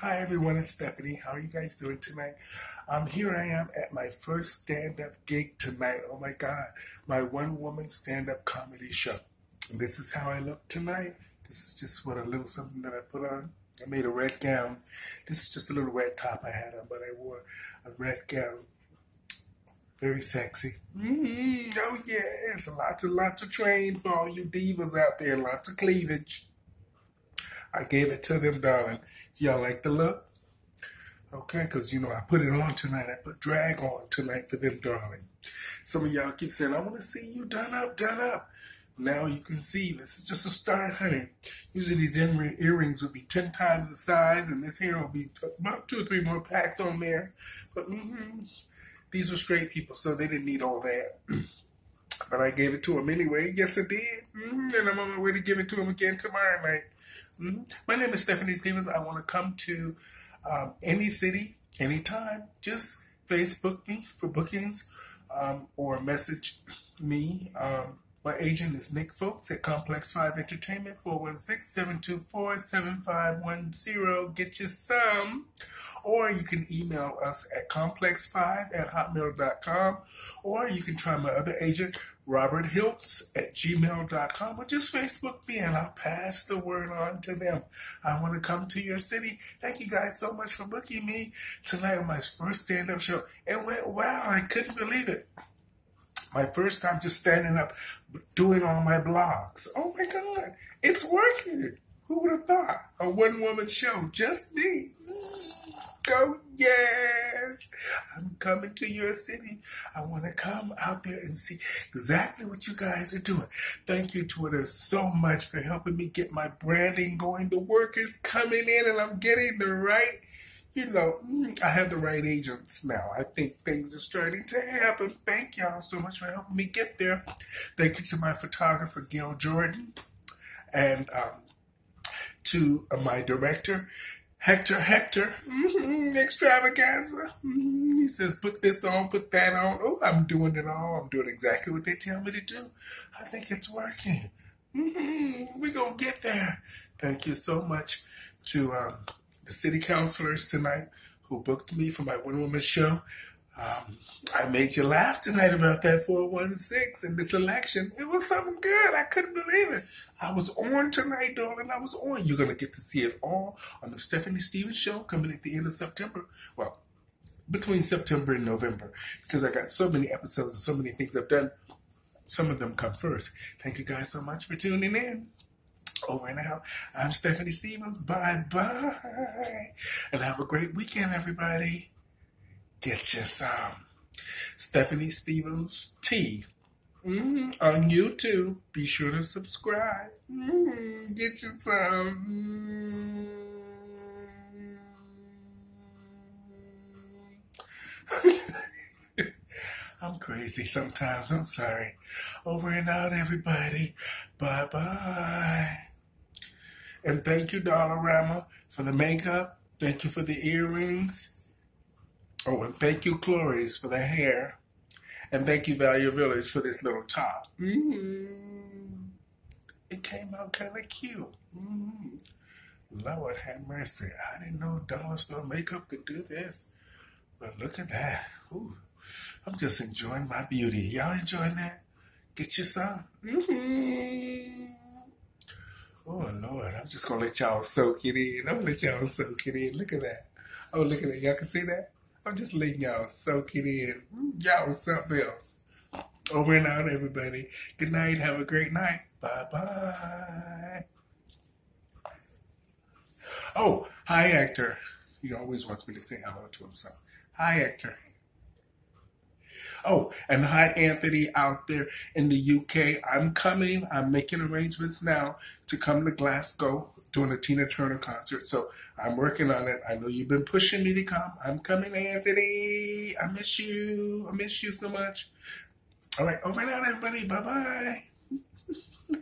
Hi everyone, it's Stephanie. How are you guys doing tonight? Um, here I am at my first stand-up gig tonight. Oh my God, my one-woman stand-up comedy show. And this is how I look tonight. This is just what a little something that I put on. I made a red gown. This is just a little red top I had on, but I wore a red gown. Very sexy. Mm-hmm. Oh yes, lots and lots of train for all you divas out there. Lots of cleavage. I gave it to them, darling. Y'all like the look? Okay, because, you know, I put it on tonight. I put drag on tonight for them, darling. Some of y'all keep saying, I want to see you done up, done up. Now you can see this is just a start, honey. Usually these earrings would be 10 times the size, and this hair will be about two or three more packs on there. But mm-hmm, these were straight people, so they didn't need all that. but I gave it to them anyway. Yes, I did. Mm-hmm, and I'm on my way to give it to them again tomorrow night. Mm-hmm. My name is Stephanie Stephens. I want to come to um, any city, anytime. Just Facebook me for bookings um, or message me. Um, my agent is Nick Folks at Complex 5 Entertainment, 416-724-7510. Get you some. Or you can email us at complex5 at hotmail.com. Or you can try my other agent, Robert Hiltz at gmail.com or just Facebook me and I'll pass the word on to them. I want to come to your city. Thank you guys so much for booking me tonight on my first stand-up show. It went wow. I couldn't believe it. My first time just standing up doing all my blogs. Oh my God, it's working. Who would have thought? A one-woman show, just me. Oh, yes. I'm coming to your city. I want to come out there and see exactly what you guys are doing. Thank you, Twitter, so much for helping me get my branding going. The work is coming in and I'm getting the right, you know, mm, I have the right agents now. I think things are starting to happen. Thank y'all so much for helping me get there. Thank you to my photographer, Gail Jordan, and um, to uh, my director, Hector, Hector, mm-hmm, extravaganza. Mm-hmm. He says, put this on, put that on. Oh, I'm doing it all. I'm doing exactly what they tell me to do. I think it's working. Mm-hmm. We're going to get there. Thank you so much to um, the city councilors tonight who booked me for my One Woman show. Um, I made you laugh tonight about that 416 and this election. It was something good. I couldn't believe it. I was on tonight, darling. I was on. You're going to get to see it all on the Stephanie Stephens show coming at the end of September. Well, between September and November because I got so many episodes and so many things I've done. Some of them come first. Thank you guys so much for tuning in. Over and out. I'm Stephanie Stephens. Bye bye. And have a great weekend, everybody get you some. Stephanie Stephens T. Mm-hmm. On YouTube. Be sure to subscribe. Mm-hmm. Get you some. Mm-hmm. I'm crazy sometimes. I'm sorry. Over and out, everybody. Bye bye. And thank you, Dollarama, for the makeup. Thank you for the earrings. Oh, and thank you, Chloris, for the hair. And thank you, Value Village, for this little top. Mm-hmm. It came out kind of cute. Mm-hmm. Lord have mercy. I didn't know dollar store makeup could do this. But look at that. Ooh. I'm just enjoying my beauty. Y'all enjoying that? Get you some? Mm-hmm. Oh, Lord. I'm just to let y'all soak it in. I'm to let y'all soak it in. Look at that. Oh, look at that. Y'all can see that? I'm just letting y'all soak it in. Mm, y'all something else. Over and out, everybody. Good night. Have a great night. Bye bye. Oh, hi, Hector. He always wants me to say hello to himself. hi, Hector. Oh, and hi, Anthony out there in the UK. I'm coming. I'm making arrangements now to come to Glasgow doing a Tina Turner concert. So I'm working on it. I know you've been pushing me to come. I'm coming, Anthony. I miss you. I miss you so much. All right, over and out, everybody. Bye bye.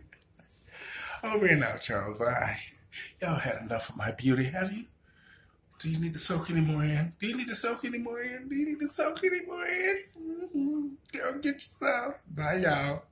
over and out, Charles. Bye. Y'all had enough of my beauty, have you? Do you need to soak any more in? Do you need to soak any more in? Do you need to soak any more in? Mm-hmm. Go get yourself. Bye, y'all.